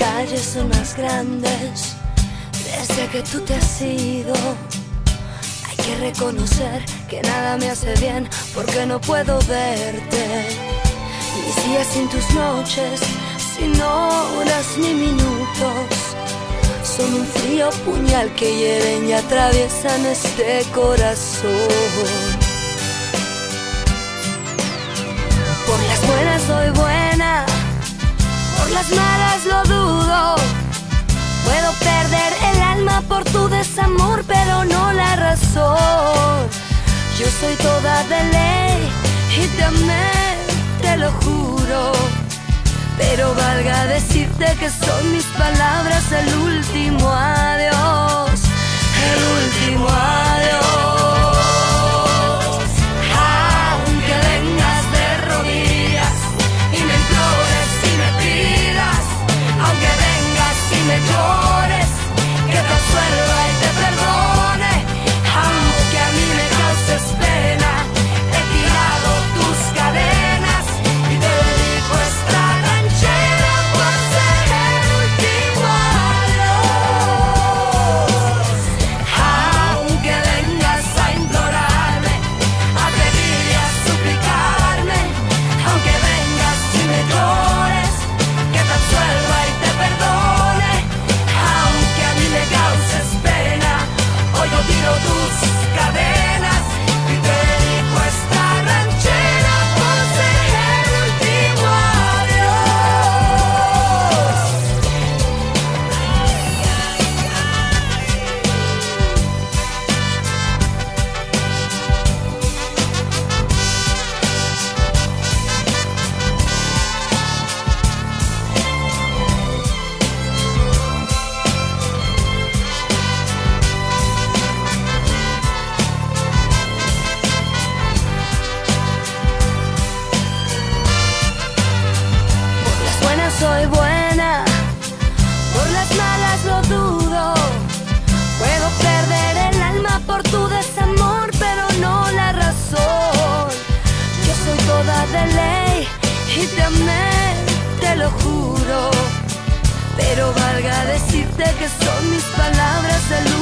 noches son más grandes desde que tú te has ido. Hay que reconocer que nada me hace bien porque no puedo verte. Mis días sin tus noches, sin horas ni minutos, son un frío puñal que hieren y atraviesan este corazón. Por las buenas soy buena, por las malas perder el alma por tu desamor, pero no la razón. Yo soy toda de ley y te amé, te lo juro. Pero valga decirte que son mis palabras el último adiós, el último adiós. Tus juro. Pero valga decirte que son mis palabras el